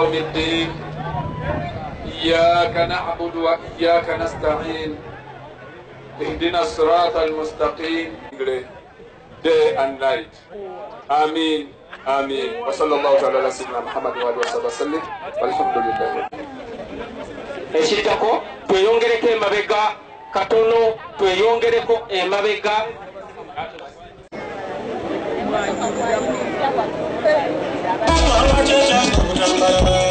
يوم الدين. إياك نعبد وإياك نستعين. اهدنا الصراط المستقيم. day and night آمين. آمين. وصلى الله تعالى على سيدنا محمد وآله وصحبه وسلم. والحمد لله. Ekiritako tweyongereko emabega. Katono tweyongereko emabega. Kugenda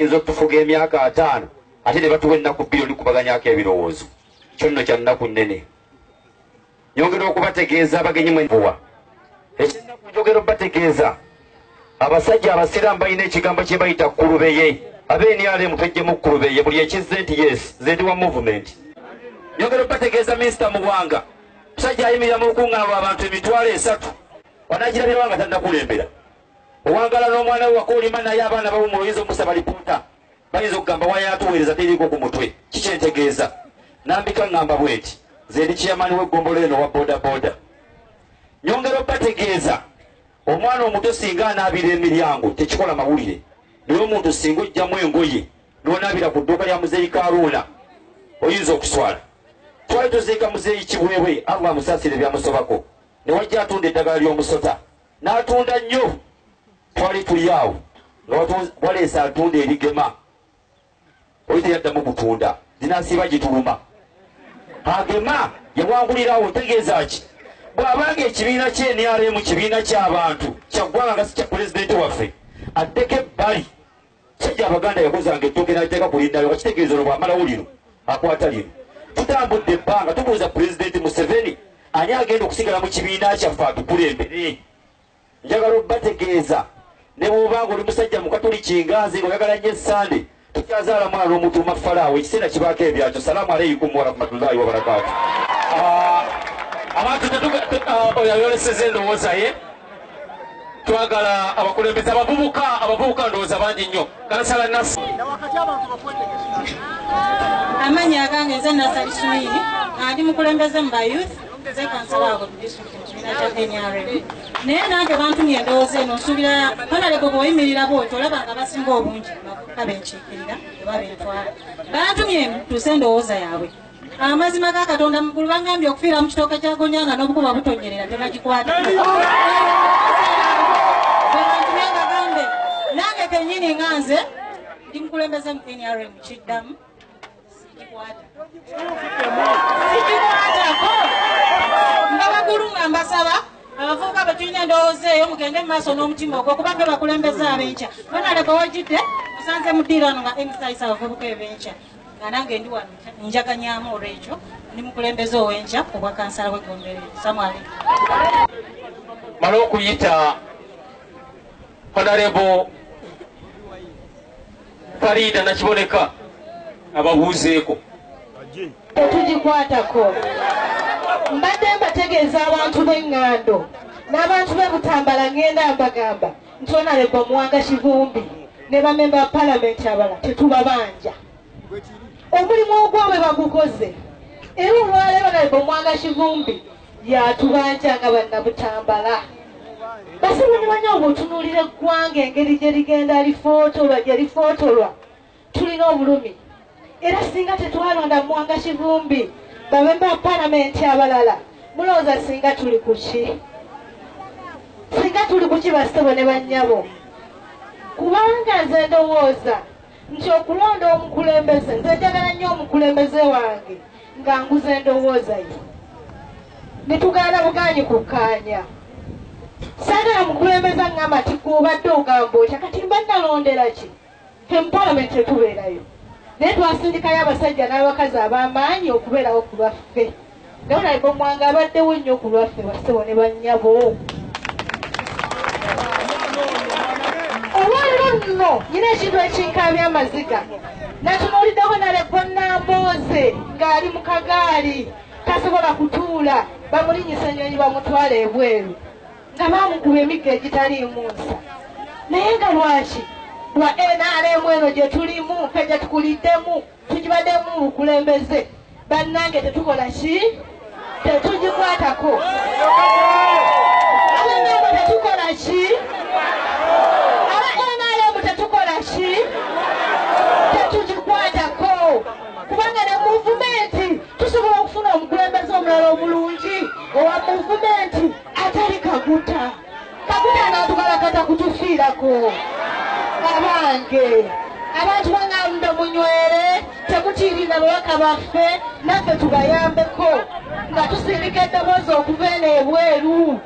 ezo tufuga emyaka ataano ate ne batuwa ennaku bbiri olikubaganyako ebirowoozo. Kyo nno kya nnaku nnene. Nyongera okubategeeza abagenyi mwevuwa ekyennaku njogera obategeeza abasajja abasiraamu balina ekigambo kye bayita kulubeye abenrm twejjemu kulubeye buli ekizze nti yes nze ndi wa movement nyongera obategeeza minisita muwanga musajja ayimirira mu lukuŋŋaana lw'abantu emitwalo esatu. Wanagirabirawa nga tannakulembera. Owangala n'omwana we wakoolima naye abaana bawumula oyinza omusaba lipuuta bayinza okugamba wayatuweereza teriiko ku mutwe. Kikyentegeeza nambika ŋŋamba bweti. Nze ndi kiyamani w'eggombolo eno wa boda nyongera obategeeza omwana omuto singa anaabira emiryango tekikola mawulire. Naye omuntu singa ojjamu engoye n'onaabira ku dduuka lya muzeeyi karuuna oyinza okuswala twali tuziika muzeeyi kibwebwe allah amusaasire byamusobako ne wajja atunda eddagala ly'omusota. N'atunda nnyo. Twali tuli awo. Nga waleesa atunda erigema oli teyaddamu kutunda zinasiiba gituluma agema yawangulirawo ntegeeza ki? Bw'abanga ekibiina kyenrm kibiina ky'abantu kyaggwanga nga si kya pulezidenti waffe addeko ebbali. Sajja abaganda yakozanga ettooke n'aliteeka ku lindayo kakitegeeza olwo bw'amalawo lino akwata lino tutambudde ebbanga tubuuza pulezidenti museveni ani agenda okusigala mu kibiina kyaffe atukulembere njagala obategeeza ne bwobanga oli musajja mukatuliki ngazi ngaoyagala nnyo essande tukyazaala mwana omutuuma falaawo ekiseera kibaako ebyakyo. Salaamu aleikum warahmatullahi wabarakaatu Ah, abantu oyayoleseza endowooza ye twagala abakulembeze abavubuka abavubuka ndowooza bangi nnyo. Kansala nasi amannya agange nze nasali sumiini andi mukulembeze mu bayouth nze kansala ago disitulikiti mu kibiina kya nrm naye nange bantumye endowooza eno nsuubira honalebo bweoyimirira bwoti olaba nga basinga obungi bavubuka benkiikirira oba bentwala. Bantumye tuuse endowooza yaabwe. Amazima ga katonda mugulu bangambye okufiira mu kitooke kya gonyanga n'obukuba butonyerera tebagikwata nange kenyini nga nze ndi mukulembeze mu nrm kiddamu. Sigikwata sigikwatako nga bagulu nga mbasaba abavubuka bwe tulina endowooza eyo mugende mu maaso n'omutima ogwo kuba fe bakulembeze ab'enkya bonaleka wajidde musanze muddiiro wano nga emisayisa abavubuka eb'enkya. Nga nange ndi wano njaganyaamu olwekyo ndi mukulembeze ow'enkya obwa kansala bwegombere samwali mala okuyita honarebo farida nakiboneka. Ababuuzeeko tetugikwatako. Mbadde mbategeeza abantu b'eŋŋando n'abantu b'e butambala ŋŋenda mbagamba. Nti onalebo muwanga kivumbi ne bamemba ba palamenti abala tetubabanja omulimu ogwo bwe bagukoze. Era olwaleero nalebo muwanga kivumbi yatubanja nga bannabutambala basibu ne banya obwotunuulira eggwanga engeri gye ligenda lifootolwa gye lifootolwa tulina obulumi era singa tetwalonda muwanga kivumbi bamemba ba palamenti abalala. Mulowooza singa tuli ku ki? Singa tuli ku ki basebo ne bannyabo kubanga nze ndowooza nti okulonda omukulembeze nze njagala nnyo omukulembeze wange nga nguza endowooza ye. Netugaana buganyi kukkaanya saagala mukulembeze aŋŋamba ti gwobadde ogamba otya kati mba nalondera ki? Fe mu palamenti tetubeerayo naye twasindikayo abasajja n'abakazi ab'amaanyi okubeerawo ku lwaffe. Naye nalika omwanga abaddewo nnyo ku lwaffe basebo ne bannyabo olwaliro nno nyina ekintu ekinkabya amaziga. Natunuuliddeko naleko nambooze ng'ali mu kagaali tasobola kutuula bamulinyisa ennyonyi bamutwala ebweru nga baamukuba emigga egitaliimu. Nsa naye nga lwaki? Lwa nrm eno gye tulimu fe gye tukuliddemu tugibaddemu mu bukulembeze. Bannange tetukola ki? Tetugikwatako. Abanyambo tetukola ki? Aba nrm tetukola ki? Tetugikwatako. Kubanga ne muvumenti tusobola okufuna omukulembeze omulala omulungi owa muvumenti atali kaguta. Kaguta natugalakata kutufiirako. Abange abantu bangamba munywere temutiirira babaka baffe naffe tubayambeko nga tusindika eddoboozi okuva eno ebweru.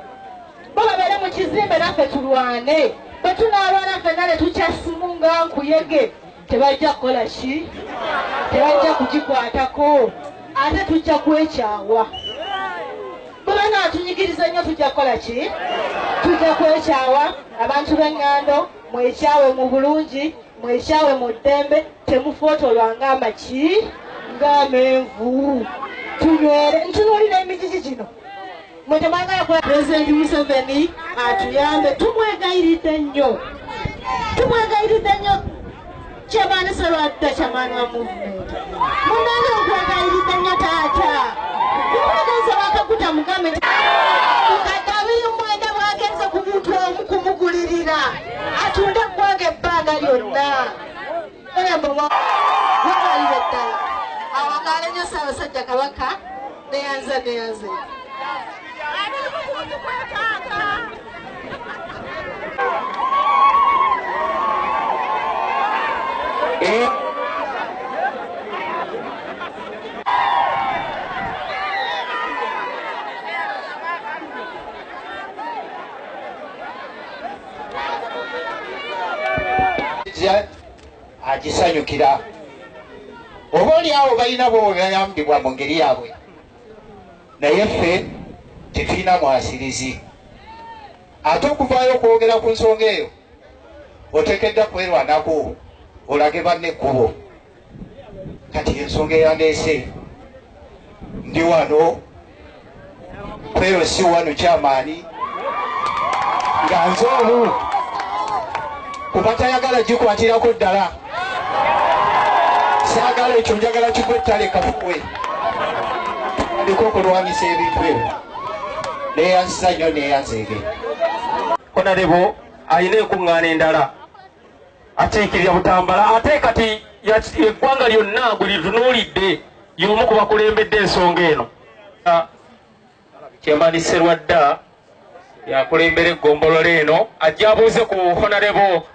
Bo babeere mu kizimbe naffe tulwane bwe tunaalwana ffenna ne tukyasimu nga nkuyege. Tebajja kukola ki? Tebajja kugikwatako ate tujja kwekyawa bwebanga atunyigiriza nnyo tujja kukola ki? Tujja kwekyawa abantu b'eŋŋando mwekyawe mu bulungi mwekyawe mu ddembe temufootolwa ng'amaki ng'amenvu tunywere ntunuulira emigigi gino. Mwe temwagala kola pulezidenti museveni atuyambe. Tumwegayiridde nnyo. Tumwegayiridde nnyo. Kyamaani serwadda kyamaani wa muvumenti munange nkwegayiridde nnyo taata. Kumwegaza baba waka ibetta awagala nnyo ssaabasajja kabaka neyanza neyanze Yeah. Agisanyukira. Oba oli awo balina bwebayambibwa mu ngeri yaabwe. Naye ffe tetulina mwasirizi. Ate okuvaayo okwogera ku nsonga eyo otekedda kwerwanako olage banne ekkubo kati ensonga eyandeese. Ndi wano kweyo si wano kyamaani nga nze omu. Kuba tayagala gikwatirako ddala saagala ekyo njagala kigwe ettale kafuwe aliko okulwanyisa ebintu ebyo. Neyansiza nnyo neyanzeege honarebo ayina enkuŋŋaana endala. Akiikirira butambala. Ate kati eggwanga lyonna gwe litunuulidde y'omu ku bakulembedde ensonga eno. Ah, kyemani serwadda yakulembera eggombolola eno ajja abuuze ku honarebo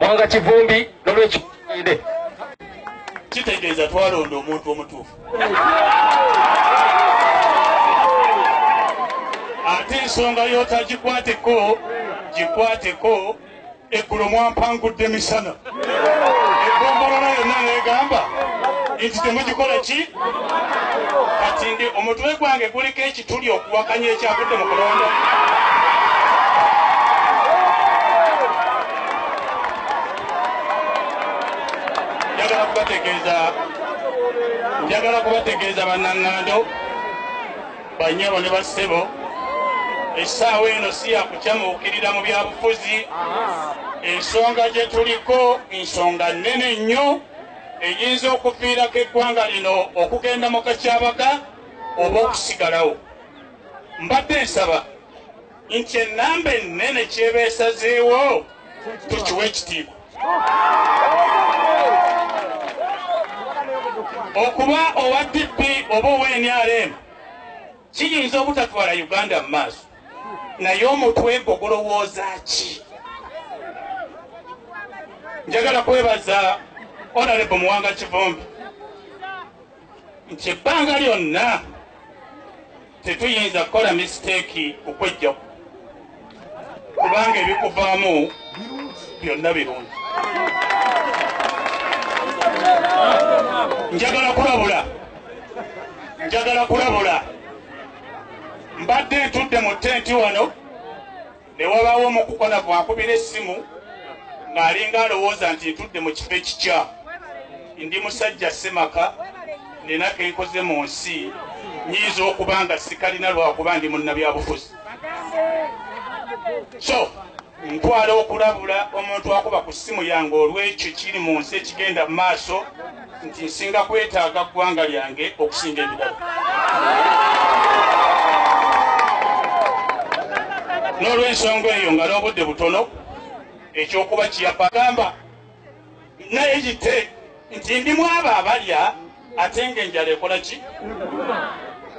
mwanga kivumbi n'olwekigende kitegeeza twalonda omuntu omutuufu. Ate ensonga y'otagikwateko gikwateko eggulo mwampangudde misana. Eggombolola yonna negamba nti temugikola ki? Kati ndi omutwe gwange guliko ekituli okuwakanya ekyagudde mu kulonda njagala kubategeeza njagala kubategeeza bannaŋŋando banyabo ne bassebo essaawa eno si yakukyamuukirira mu byabufuzi. Ensonga gye tuliko nsonga nnene nnyo eyinza okuviirako eggwanga lino okugenda mu kakyabaga oba okusigalawo. Mbadde nsaba nti ennamba ennene kyebeesazeewo tukiwe ekitiibwa okuba owa dp oba owa nrm kiyinza obutatwala uganda mu maaso. Naye omutwe gwo gulowooza ki? Njagala kwebaza honorable muwanga kivumbi nti ebbanga lyonna tetuyinza kukola misiteeki kukwejjaku kubanga ebikuvaamu byonna birungi njagala kulabula. Njagala kulabula. Mbadde ntudde mu tenti wano ne wabaawo omukukona bwankubira essimu ng'alinga alowooza nti ntudde mu kifo ekikyamu ndi musajja semaka nina kenkoze mu nsi. Nyinza okuba nga sikalina lwakuba ndi munnabyabufuzi. So ntwala okulabula omuntu akuba ku ssimu yange olw'ekyo kiri mu nsi ekigenda mu maaso nti nsinga kwetaaga ggwanga lyange okusinga ebirala n'olw'ensonga eyo nga n'obudde butono ekyokuba kiyapa gamba naye kite nti ndimu abo abalya ate ng'enjala ekola ki?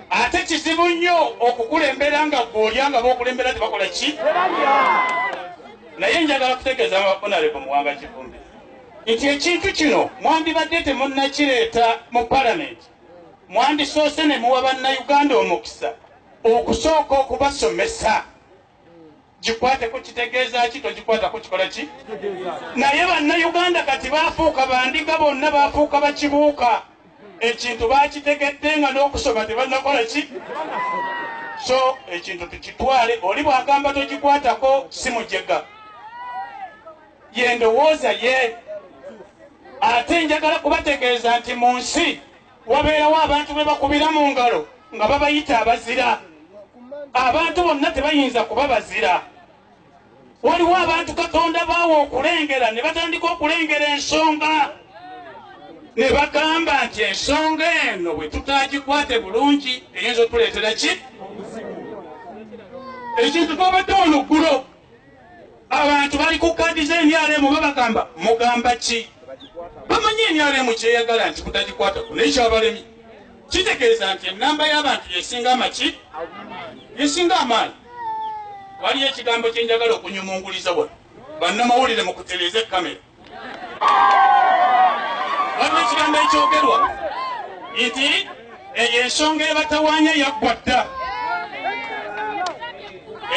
Ate kizibu nnyo okukulembera nga gw'olya nga b'okulembera tebakola ki naye njagala kutegeeza honorable muwanga kivumbi. Nti ekintu kino mwandibadde temunnakireeta mu palamenti mwandisoose ne muwa bannayuganda omukisa okusooka okubasomesa. Gikwateko kitegeeza ki? Togikwatako kikola ki? Naye bannayuganda kati bafuuka bandiga bonna bafuuka bakibuuka. Ekintu bakitegedde nga n'okusoma tebannakola ki? So ekintu tukitwale oli bwagamba togikwatako simujega yendowooza ye ate njagala kubategeeza nti mu nsi wabeerawo abantu be bakubira mu ngalo nga babayita abazira. Abantu bonna tebayinza kuba bazira waliwo abantu katonda baawa okulengera ne batandika okulengera ensonga. Ne bagamba nti ensonga eno bwe tutagikwate bulungi eyinza otuleetera ki? Ekintu twabadde wano ggulo abantu bali ku kaadi z'enyaremu babagamba mugamba ki? Bamanyi enyaremu kyeyagala nti mutagikwatako naye kyabalemi kitegeeza nti enamba y'abantu yesinga amaki? Yesinga amaanyi. Waliyo ekigambo kyenjagala okunyumunguliza wano. Bannamawulire mukutereeza ekamera waliwo ekigambo ekyogerwa nti eyo ensonga ebatawaanya yaggwa dda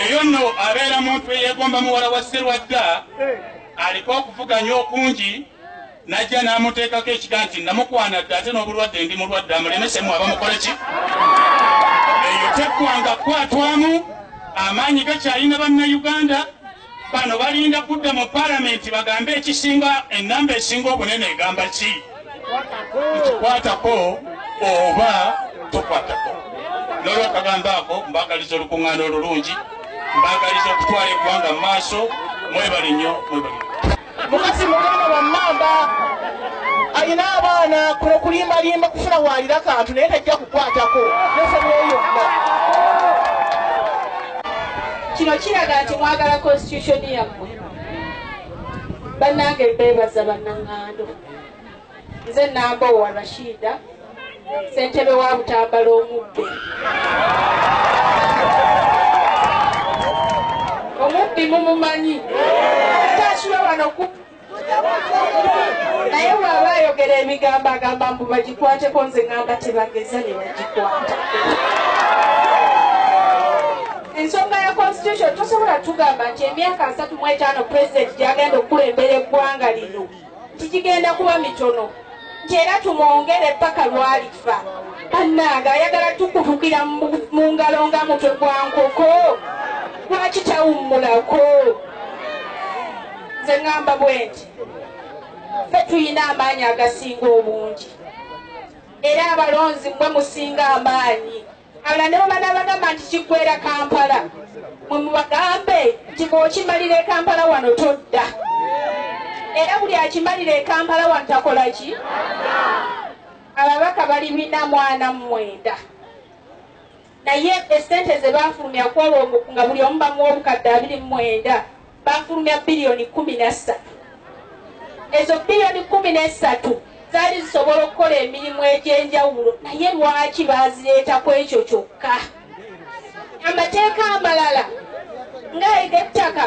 eyo nno abeera muntu eyegomba muwala wa sserwadda aliko okuvuganya okungi najja n'amuteekako ekiga nti namukwana dde ate n'obulwadde ndi mulwadde amulemesemu aba mukola ki? Eyo teggwanga kukwatwamu amaanyi gakyalina bannayuganda bano balinda kudda mu palamenti bagambe ekisinga enamba esinga obunene egamba ki? Nkikwatako oba tokwatako nolwakagamba ako mbagaliza olukuŋŋaana olulungi mbagaliza okutwala eggwanga mu maaso mwebali nnyo mwebali mukazi muganda wammamba alina abaana kuno kulimbalimba kufuna waalira kantu naye tajja kukwatako. Nesabiro yonna. Kino kiraga nti mwagala constitution yammwe. Bannange beebaza bannaŋŋando nze namba owa rashida sentebe wa butambala omubbe omubbi mumumanyi. Taasula wano naye bw'aba ayogera ebigambo agamba mbu bagikwateko nze ŋŋamba tebageza ne bagikwata. Ensonga ya constitution tosobola tugamba nti emyaka asatu mu etaano pulezidenti gyagenda okukulembera eggwanga lino. Tikigenda kuba mitono. Nti era tumwongere paka lwalifa. Bannanga ayagala tukutukira mu ngalo nga mutwe gwa nkoko lwaki tawummulako nze ŋŋamba bwe nti ffe tuyina amaanyi agasinga obungi. Era abalonzi mwe musinga amaanyi. Ala ne bamala bagamba nti kiggwera kampala. Mwe mubagambe nti bw'okimalira e kampala wano todda. Era buli akimalira e kampala wano takola ki? Ababaka bali bina mwana mwenda naye esente ze bafulumya kwolwomuku nga buli omu bamuwa obukadde abiri mu mwenda bafulumya biliyoni kumi na ssatu ezo biliyoni kumi n'essatu zaali zisobola okukola emirimu egy'enjawulo naye lwaki bazireetaku ekyo kyokka amateeka amalala ng'ag'ettaka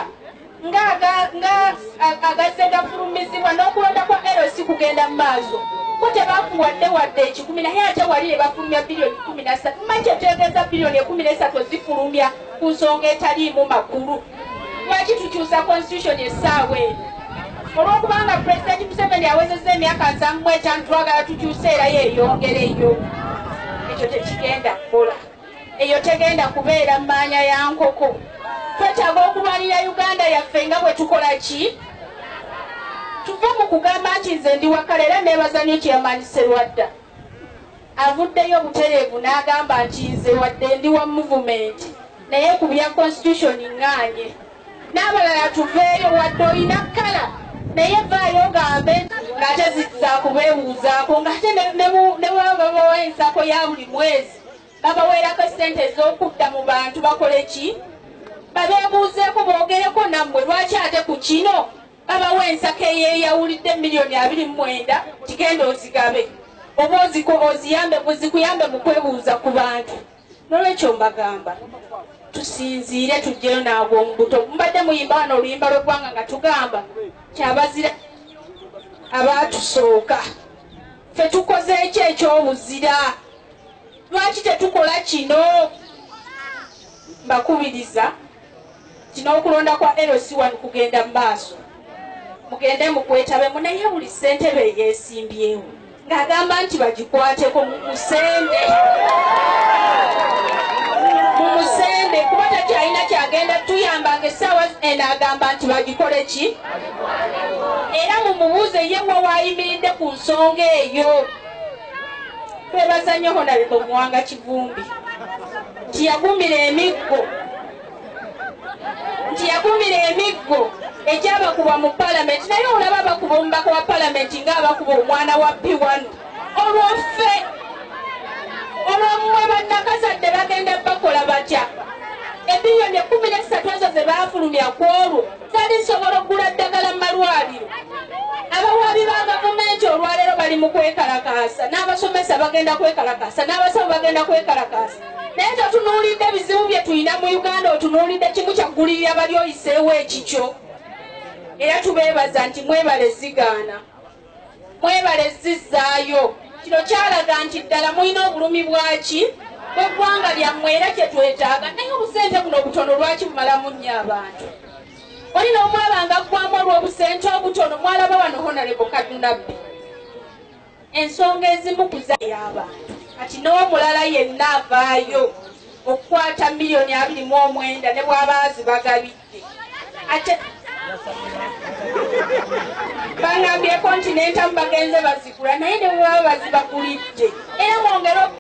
ng'agazze gafulumizibwa n'okulonda kwa eroc kugenda mu maaso ko tebakuwadde wadde ekikumi naye ate wali ne bafulumya biliyoni kumi na ssatu mma kyetegeeza biliyoni ekumi n'essatu zifulumya ku nsonga etaliimu makulu. Lwaki tukyusa constitution essaawa eno? Olwokubanga pulezidenti museveni awezezza emyaka nsanvu mu etaano twagala tukyuse era yeeyongereyo ekyo tekigenda kukola. Eyo tegenda kubeera mu maanya ya nkoko. Twetaaga okulwanira uganda yaffe nga bwe tukola ki tuve mu kugamba nti nze ndi wakala era neebaza nyo kyeyamaani serwadda avuddeyo butereevu n'agamba nti nze wadde ndi wa muvumenti naye ku bya constitution ŋŋaanye. N'abalala tuveeyo wadde olina kala naye vaayo ogambe ng'ate zizakubeebuuzaako ng'ate ne baba babawa ensako ya buli mwezi babaweerako sente ez'okudda mu bantu bakole ki? Babeebuuzeeko boogereko nammwe lwaki ate ku kino babawa ensako eyeeyawulidde miliyoni abiri mu mwenda kigenda ozigabe. Oba oziyambe zikuyambe mu kwebuuza ku bantu. Nolwekyo mbagamba tusinziire tugjeyo naagwo omubuto mubadde muyimba wano oluyimba lw'eggwanga nga tugamba kyabazira abatusooka. Ffe tukoze eki ekyobuzira? Lwaki tetukola kino? Mbakubiriza kino okulonda kwa eroc1 kugenda mu maaso mugende mukwetabemu naye buli ssentebe eyeesimbyewo. Ng'agamba nti bagikwateko mumusende mumusende kuba takyalina kyagenda tuyambanga essaawa eno agamba nti bagikole ki? Era mumubuuze ye wa waayimiridde ku nsonga eyo twebaza nnyo honalebo muwanga kivumbi. Nti yagumira emiggo. Nti yagumira emiggo egyabakuba mu palamenti naye olaba abakuba omubaka wa palamenti ng'abakuba omwana wa p1 olwaffe olwomumwe bannakazadde bagenda bakola batya? Ebiliyoni ekumi nesatu ezo ze baafulumya ku olwo zaali zisobola okugula ddagala mu malwaliro. Abawaabi ba gavumenti olwaleero bali mu kwekalakaasa n'abasomesa bagenda kwekalakaasa n'abasawo bagenda kwekalakaasa. Naye totunuulidde ebizibu bye tulina mu uganda otunuulidde kimu kyaggulirira bali oyiseewo ekikyo era tubeebaza nti mwebale zigaana mwebale zizzaayo kino kyalaga nti ddala mulina obulumi bwaki bweggwanga lyammwe era kyetwetaaga naye obusente buno obutono lwaki bumalamu nnyo abantu? Oli n'omwabanga ggwamu olw'obusente obutono mwalaba wano honarebo kadunabbi ensonga ezimu kuzay'abantu kati n'omulala yenna avaayo okukwata miliyoni abiri mu omwenda ne bw'abaazi bagabidde ate bangambyeko nti nentamu bagenze bazigula naye ne baba bazibagulidde era mwongere